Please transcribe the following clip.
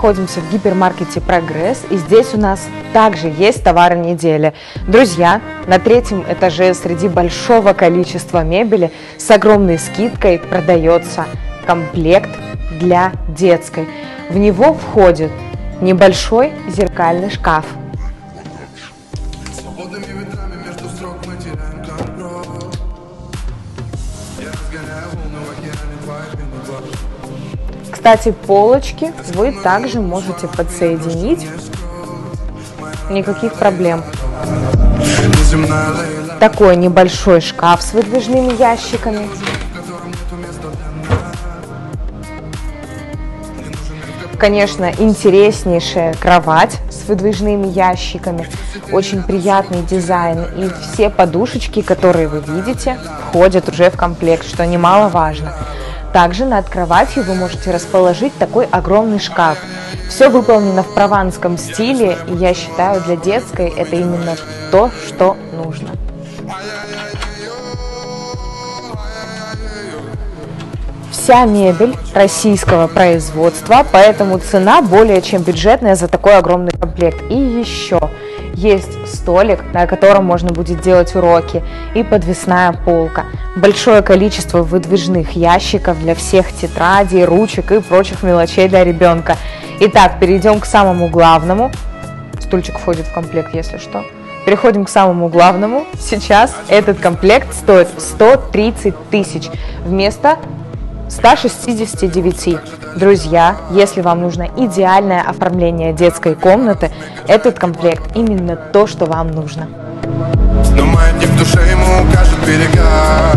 находимся в гипермаркете «Прогресс», и здесь у нас также есть товары недели. Друзья, на третьем этаже среди большого количества мебели с огромной скидкой продается комплект для детской. В него входит небольшой зеркальный шкаф, Свободными Кстати, полочки вы также можете подсоединить. Никаких проблем. Такой небольшой шкаф с выдвижными ящиками. Конечно, интереснейшая кровать с выдвижными ящиками. Очень приятный дизайн. И все подушечки, которые вы видите, входят уже в комплект, что немаловажно. Также над кроватью вы можете расположить такой огромный шкаф. Все выполнено в прованском стиле, и я считаю, для детской это именно то, что нужно. Вся мебель российского производства, поэтому цена более чем бюджетная за такой огромный комплект. И еще есть столик, на котором можно будет делать уроки, и подвесная полка. Большое количество выдвижных ящиков для всех тетрадей, ручек и прочих мелочей для ребенка. Итак, перейдем к самому главному. Стульчик входит в комплект, если что. Переходим к самому главному. Сейчас этот комплект стоит 130 тысяч вместо 169. Друзья, если вам нужно идеальное оформление детской комнаты, этот комплект именно то, что вам нужно. Но в душе ему укажет берега